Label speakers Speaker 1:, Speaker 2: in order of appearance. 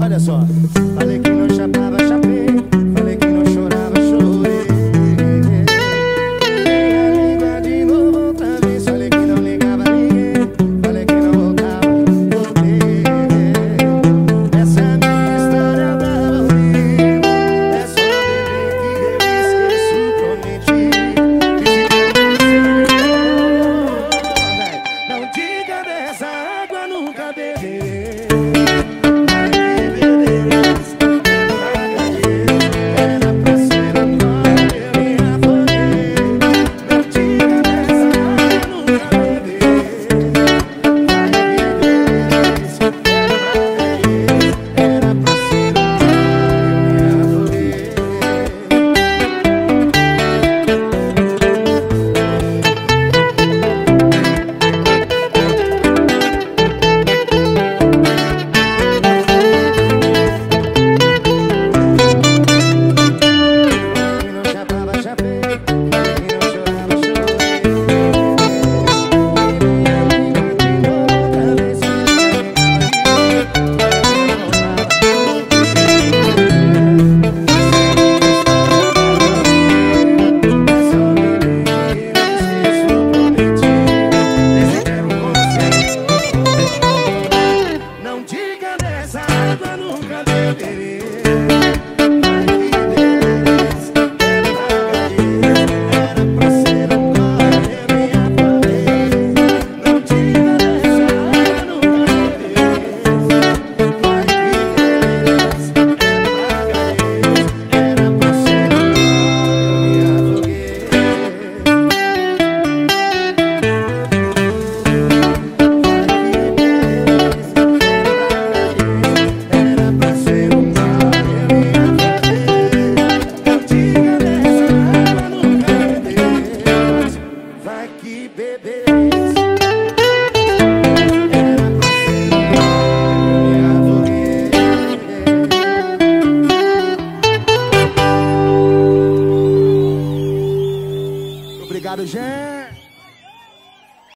Speaker 1: Olha só, Obrigado, gente.